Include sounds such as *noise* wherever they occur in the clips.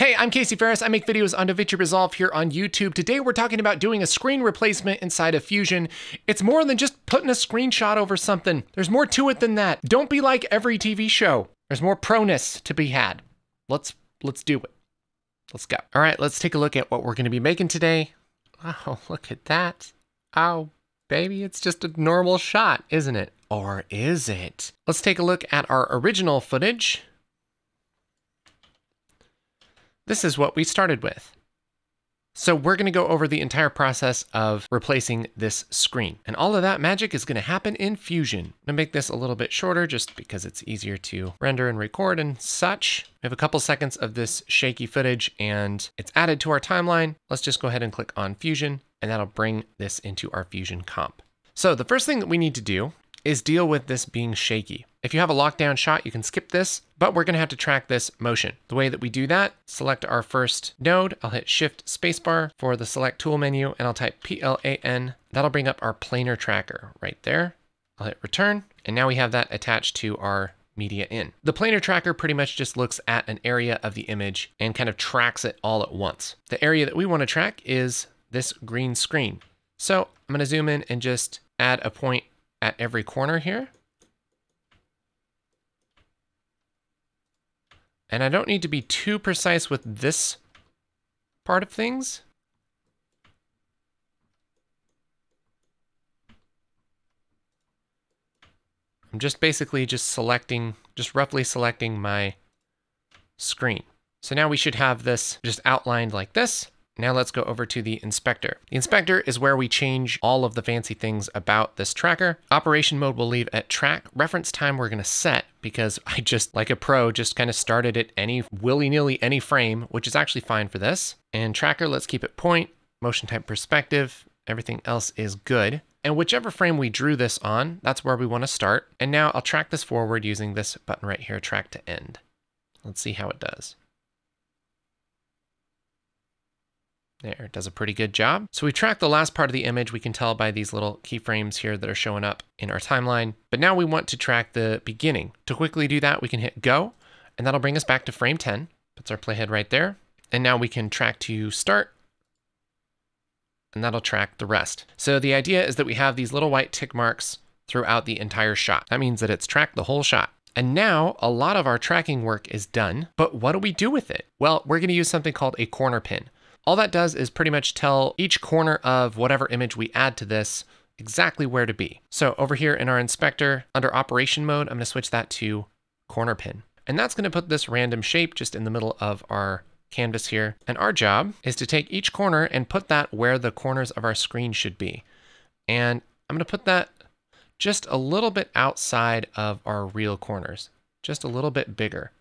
Hey, I'm Casey Faris. I make videos on DaVinci Resolve here on YouTube. Today we're talking about doing a screen replacement inside of Fusion. It's more than just putting a screenshot over something. There's more to it than that. Don't be like every TV show. There's more proness to be had. Let's let's do it. Let's go. All right, let's take a look at what we're going to be making today. Oh, *laughs* look at that. Oh, baby, it's just a normal shot, isn't it? Or is it? Let's take a look at our original footage. This is what we started with. So we're going to go over the entire process of replacing this screen. And all of that magic is going to happen in Fusion. I'm going to make this a little bit shorter just because it's easier to render and record and such. We have a couple seconds of this shaky footage and it's added to our timeline. Let's just go ahead and click on Fusion and that'll bring this into our Fusion comp. So the first thing that we need to do is deal with this being shaky. If you have a lockdown shot, you can skip this, but we're gonna have to track this motion. The way that we do that, select our first node, I'll hit Shift Spacebar for the select tool menu, and I'll type PLAN. That'll bring up our planar tracker right there. I'll hit return, and now we have that attached to our media in. The planar tracker pretty much just looks at an area of the image and kind of tracks it all at once. The area that we wanna track is this green screen. So I'm gonna zoom in and just add a point at every corner here. And I don't need to be too precise with this part of things. I'm just basically just selecting, just roughly selecting my screen. So now we should have this just outlined like this. Now let's go over to the inspector. The inspector is where we change all of the fancy things about this tracker. Operation mode we'll leave at track. Reference time we're gonna set because *laughs* I just, like a pro, just kind of started at any willy-nilly any frame, which is actually fine for this. And tracker, let's keep it point. Motion type perspective, everything else is good. And whichever frame we drew this on, that's where we wanna start. And now I'll track this forward using this button right here, track to end. Let's see how it does. There, it does a pretty good job. So we track the last part of the image. We can tell by these little keyframes here that are showing up in our timeline. But now we want to track the beginning. To quickly do that, we can hit go, and that'll bring us back to frame 10. Puts our playhead right there. And now we can track to start, and that'll track the rest. So the idea is that we have these little white tick marks throughout the entire shot. That means that it's tracked the whole shot. And now a lot of our tracking work is done, but what do we do with it? Well, we're gonna use something called a corner pin. All that does is pretty much tell each corner of whatever image we add to this exactly where to be. So over here in our inspector, under operation mode, I'm gonna switch that to corner pin. And that's gonna put this random shape just in the middle of our canvas here. And our job is to take each corner and put that where the corners of our screen should be. And I'm gonna put that just a little bit outside of our real corners, just a little bit bigger.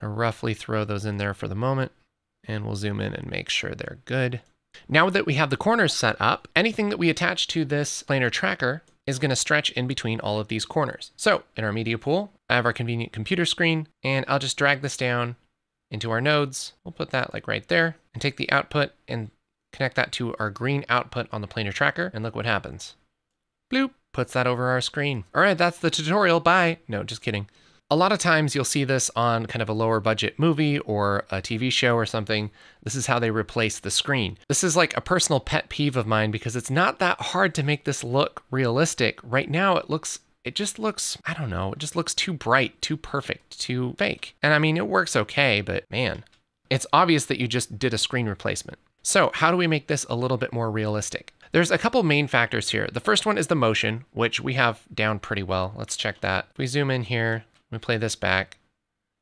I'll roughly throw those in there for the moment and we'll zoom in and make sure they're good. Now that we have the corners set up, anything that we attach to this planar tracker is going to stretch in between all of these corners. So in our media pool, I have our convenient computer screen and I'll just drag this down into our nodes. We'll put that like right there and take the output and connect that to our green output on the planar tracker and look what happens. Bloop, puts that over our screen. All right, that's the tutorial. Bye. No, just kidding. A lot of times you'll see this on kind of a lower budget movie or a TV show or something. This is how they replace the screen. This is like a personal pet peeve of mine because it's not that hard to make this look realistic. Right now it looks it just looks, I don't know, it just looks too bright, too perfect, too fake. And I mean, it works okay, but man, it's obvious that you just did a screen replacement. So how do we make this a little bit more realistic? There's a couple main factors here. The first one is the motion, which we have down pretty well. Let's check that. If we zoom in here, let me play this back.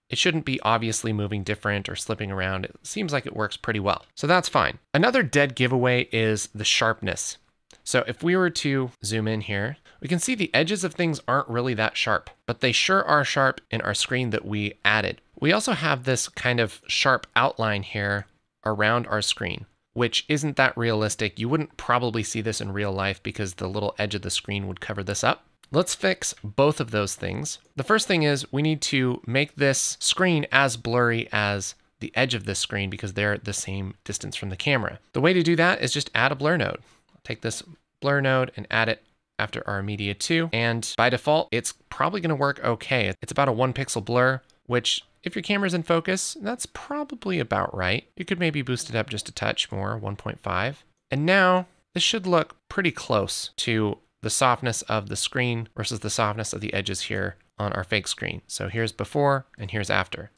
It shouldn't be obviously moving different or slipping around. It seems like it works pretty well. So that's fine. Another dead giveaway is the sharpness. So if we were to zoom in here, we can see the edges of things aren't really that sharp, but they sure are sharp in our screen that we added. We also have this kind of sharp outline here around our screen, which isn't that realistic. You wouldn't probably see this in real life because the little edge of the screen would cover this up. Let's fix both of those things. The first thing is we need to make this screen as blurry as the edge of this screen because they're the same distance from the camera. The way to do that is just add a blur node. Take this blur node and add it after our media 2. And by default, it's probably going to work okay. It's about a one pixel blur, which if your camera's in focus, that's probably about right. You could maybe boost it up just a touch more, 1.5. And now this should look pretty close to the softness of the screen versus the softness of the edges here on our fake screen. So here's before and here's after.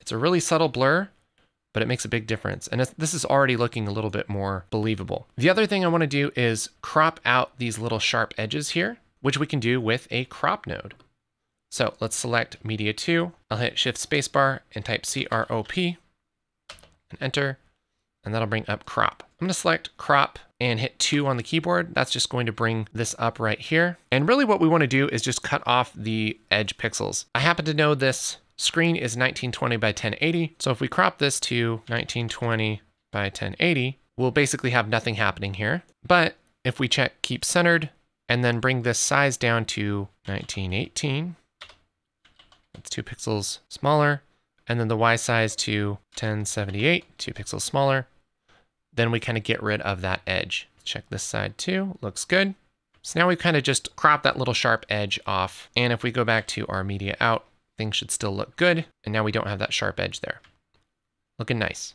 It's a really subtle blur, but it makes a big difference. And this is already looking a little bit more believable. The other thing I wanna do is crop out these little sharp edges here, which we can do with a crop node. So let's select Media 2. I'll hit Shift Spacebar and type C-R-O-P and enter, and that'll bring up crop. I'm gonna select crop and hit 2 on the keyboard. That's just going to bring this up right here. And really what we wanna do is just cut off the edge pixels. I happen to know this screen is 1920 by 1080. So if we crop this to 1920 by 1080, we'll basically have nothing happening here. But if we check keep centered and then bring this size down to 1918, that's two pixels smaller, and then the Y size to 1078, two pixels smaller, then we kind of get rid of that edge. Check this side too, looks good. So now we've kind of just cropped that little sharp edge off. And if we go back to our media out, things should still look good. And now we don't have that sharp edge there. Looking nice.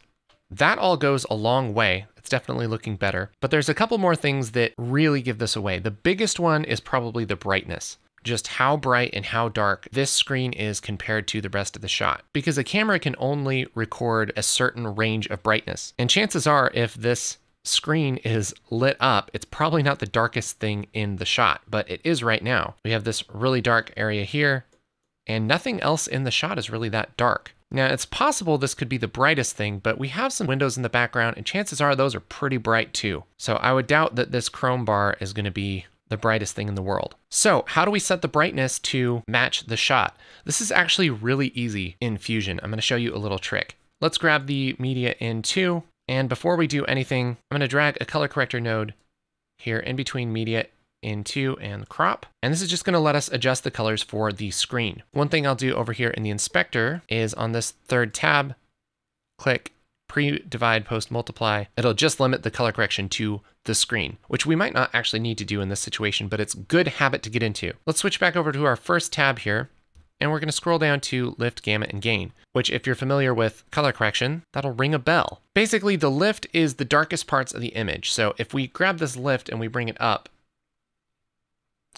That all goes a long way. It's definitely looking better, but there's a couple more things that really give this away. The biggest one is probably the brightness just how bright and how dark this screen is compared to the rest of the shot. Because a camera can only record a certain range of brightness. And chances are if this screen is lit up, it's probably not the darkest thing in the shot, but it is right now. We have this really dark area here and nothing else in the shot is really that dark. Now, it's possible this could be the brightest thing, but we have some windows in the background, and chances are those are pretty bright too. So I would doubt that this chrome bar is going to be the brightest thing in the world. So how do we set the brightness to match the shot? This is actually really easy in Fusion. I'm going to show you a little trick. Let's grab the media in 2, and before we do anything, I'm going to drag a color corrector node here in between media in 2 and crop. And this is just gonna let us adjust the colors for the screen. One thing I'll do over here in the inspector is on this third tab, click pre-divide post multiply. It'll just limit the color correction to the screen, which we might not actually need to do in this situation, but it's good habit to get into. Let's switch back over to our first tab here and we're going to scroll down to lift, gamma, and gain, which if you're familiar with color correction, that'll ring a bell. Basically, the lift is the darkest parts of the image. So if we grab this lift and we bring it up,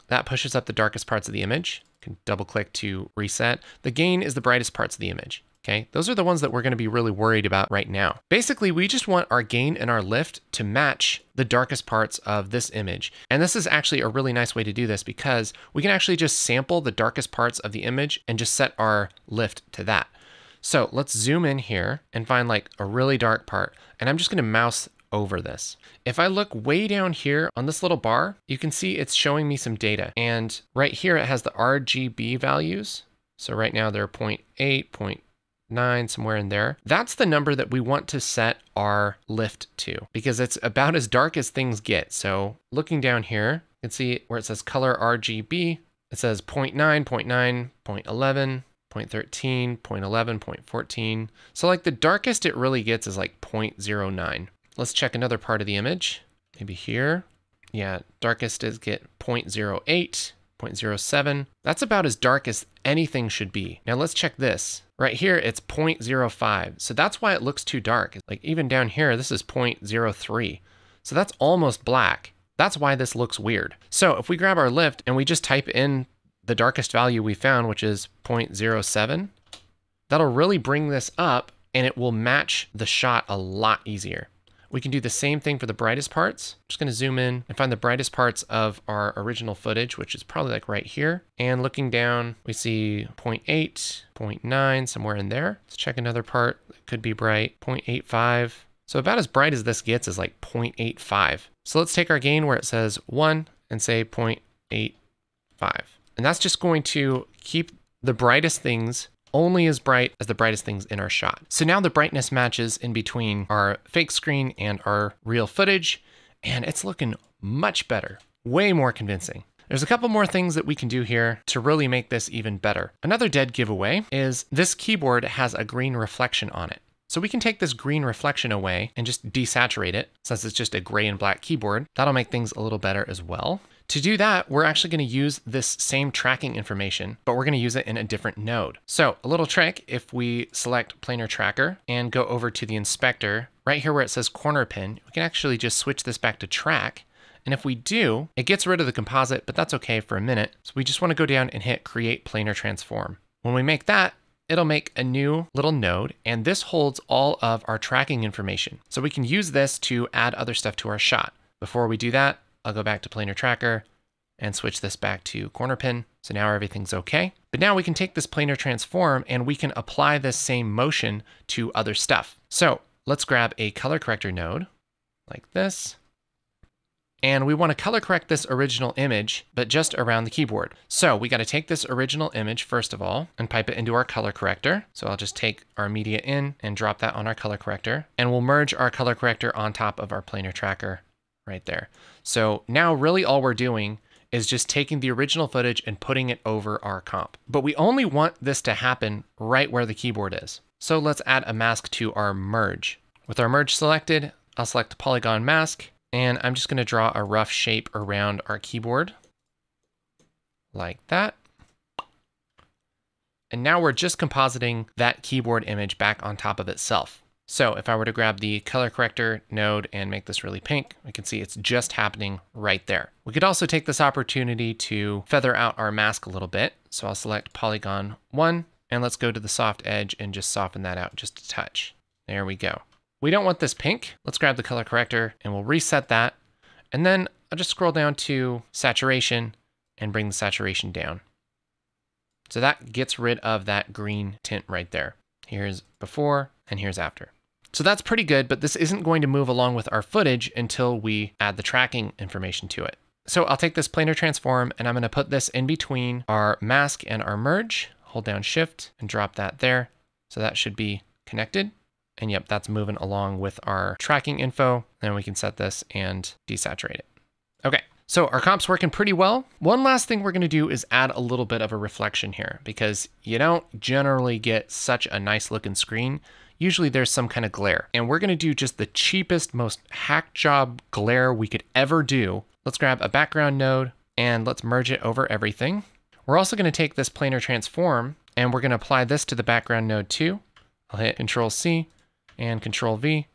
that pushes up the darkest parts of the image. Can double click to reset. The gain is the brightest parts of the image. Okay, those are the ones that we're gonna be really worried about right now. Basically, we just want our gain and our lift to match the darkest parts of this image. And this is actually a really nice way to do this because we can actually just sample the darkest parts of the image and just set our lift to that. So let's zoom in here and find like a really dark part. And I'm just gonna mouse over this. If I look way down here on this little bar, you can see it's showing me some data. And right here, it has the RGB values. So right now they're 0 0.8, 0.9, somewhere in there. That's the number that we want to set our lift to because it's about as dark as things get. So looking down here, you can see where it says color RGB, it says 0 0.9, 0 0.9, 0.11, 0.13, 0.11, 0.14. So like the darkest it really gets is like 0.09. Let's check another part of the image, maybe here. Yeah, darkest is get 0.08, 0.07. That's about as dark as anything should be. Now let's check this. Right here, it's 0.05. So that's why it looks too dark. Like even down here, this is 0.03. So that's almost black. That's why this looks weird. So if we grab our lift and we just type in the darkest value we found, which is 0.07, that'll really bring this up and it will match the shot a lot easier. We can do the same thing for the brightest parts. I'm just gonna zoom in and find the brightest parts of our original footage, which is probably like right here. And looking down, we see 0.8, 0.9, somewhere in there. Let's check another part that could be bright, 0.85. So about as bright as this gets is like 0.85. So let's take our gain where it says one and say 0.85. And that's just going to keep the brightest things only as bright as the brightest things in our shot. So now the brightness matches in between our fake screen and our real footage, and it's looking much better, way more convincing. There's a couple more things that we can do here to really make this even better. Another dead giveaway is this keyboard has a green reflection on it. So we can take this green reflection away and just desaturate it since it's just a gray and black keyboard. That'll make things a little better as well. To do that, we're actually going to use this same tracking information, but we're going to use it in a different node. So a little trick, if we select planar tracker and go over to the inspector, right here where it says corner pin, we can actually just switch this back to track. And if we do, it gets rid of the composite, but that's okay for a minute. So we just want to go down and hit create planar transform. When we make that, it'll make a new little node, and this holds all of our tracking information. So we can use this to add other stuff to our shot. Before we do that, I'll go back to planar tracker and switch this back to corner pin. So now everything's okay. But now we can take this planar transform and we can apply this same motion to other stuff. So let's grab a color corrector node like this. And we want to color correct this original image, but just around the keyboard. So we got to take this original image first of all and pipe it into our color corrector. So I'll just take our media in and drop that on our color corrector. And we'll merge our color corrector on top of our planar tracker right there. So now really all we're doing is just taking the original footage and putting it over our comp. But we only want this to happen right where the keyboard is. So let's add a mask to our merge. With our merge selected, I'll select polygon mask, and I'm just gonna draw a rough shape around our keyboard, like that. And now we're just compositing that keyboard image back on top of itself. So if I were to grab the color corrector node and make this really pink, we can see it's just happening right there. We could also take this opportunity to feather out our mask a little bit. So I'll select polygon one and let's go to the soft edge and just soften that out just a touch. There we go. We don't want this pink. Let's grab the color corrector and we'll reset that. And then I'll just scroll down to saturation and bring the saturation down. So that gets rid of that green tint right there. Here's before and here's after. So that's pretty good, but this isn't going to move along with our footage until we add the tracking information to it. So I'll take this planar transform and I'm gonna put this in between our mask and our merge, hold down shift and drop that there. So that should be connected. And yep, that's moving along with our tracking info. Then we can set this and desaturate it. Okay, so our comp's working pretty well. One last thing we're gonna do is add a little bit of a reflection here because you don't generally get such a nice looking screen usually there's some kind of glare. And we're gonna do just the cheapest, most hack job glare we could ever do. Let's grab a background node and let's merge it over everything. We're also gonna take this planar transform and we're gonna apply this to the background node too. I'll hit Control C and Control V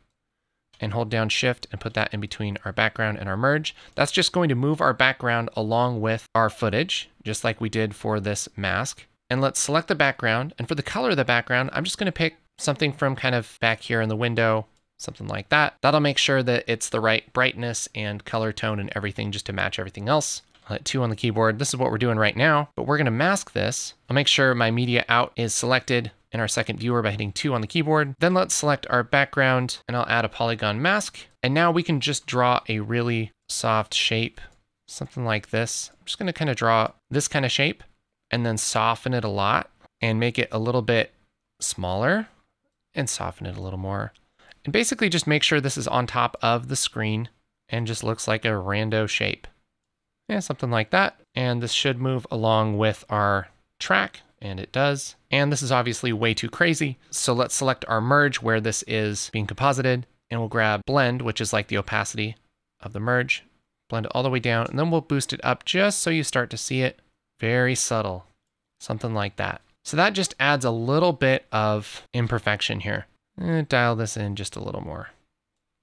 and hold down shift and put that in between our background and our merge. That's just going to move our background along with our footage, just like we did for this mask. And let's select the background. And for the color of the background, I'm just gonna pick something from kind of back here in the window, something like that. That'll make sure that it's the right brightness and color tone and everything just to match everything else. I'll hit two on the keyboard. This is what we're doing right now, but we're gonna mask this. I'll make sure my media out is selected in our second viewer by hitting two on the keyboard. Then let's select our background and I'll add a polygon mask. And now we can just draw a really soft shape, something like this. I'm just gonna kind of draw this kind of shape and then soften it a lot and make it a little bit smaller and soften it a little more. And basically just make sure this is on top of the screen and just looks like a rando shape. Yeah, something like that. And this should move along with our track, and it does. And this is obviously way too crazy. So let's select our merge where this is being composited, and we'll grab blend, which is like the opacity of the merge, blend it all the way down, and then we'll boost it up just so you start to see it. Very subtle, something like that. So that just adds a little bit of imperfection here. Eh, dial this in just a little more.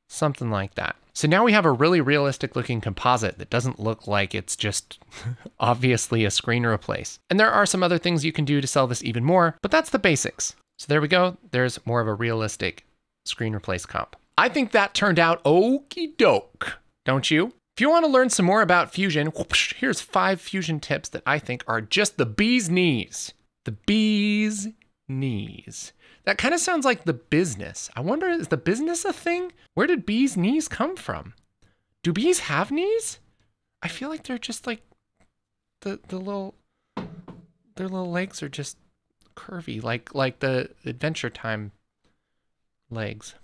Something like that. So now we have a really realistic looking composite that doesn't look like it's just *laughs* obviously a screen replace. And there are some other things you can do to sell this even more, but that's the basics. So there we go. There's more of a realistic screen replace comp. I think that turned out okie doke, don't you? If you want to learn some more about Fusion, whoosh, here's five Fusion tips that I think are just the bee's knees. The bee's knees. That kind of sounds like the business. I wonder, is the business a thing? Where did bees' knees come from? Do bees have knees? I feel like they're just like the the little their little legs are just curvy, like like the Adventure Time legs.